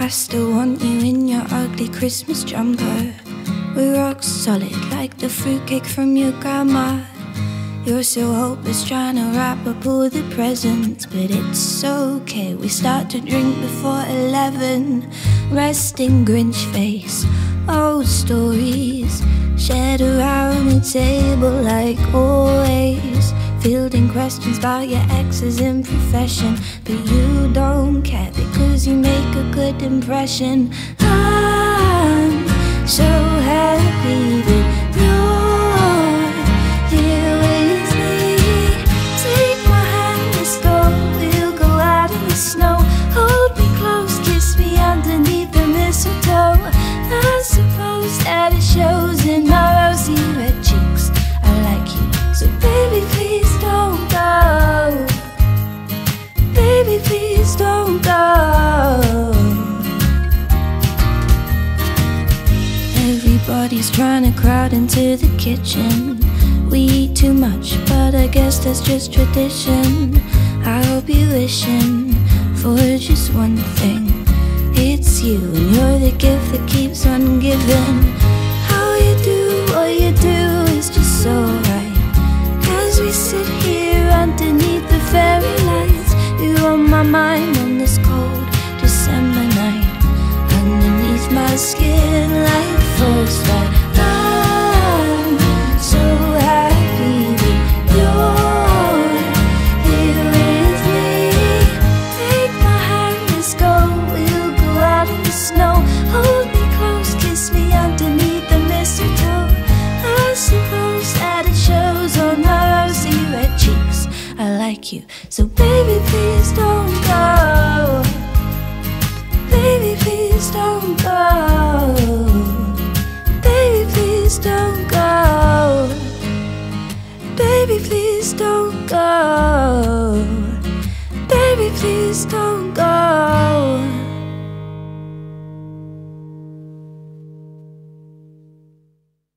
I still want you in your ugly Christmas jumper. We're rock solid like the fruitcake from your grandma. You're so hopeless trying to wrap up all the presents, but it's okay. We start to drink before 11. Resting Grinch face, old stories shared around the table like always. Fielding questions about your ex's improfession, but you don't care because good impression. I'm so happy that you're here with me. Take my hand, let's go. We'll go out in the snow. Hold me close, kiss me underneath the mistletoe. I suppose that it shows in my rosy red cheeks. I like you, so baby, please don't go. Baby, please don't go. Everybody's trying to crowd into the kitchen. We eat too much, but I guess that's just tradition. I'll be wishing for just one thing. It's you, and you're the gift that keeps on giving. Shows on my rosy red cheeks. I like you, so baby, please don't go. Baby, please don't go. Baby, please don't go. Baby, please don't go. Baby, please don't.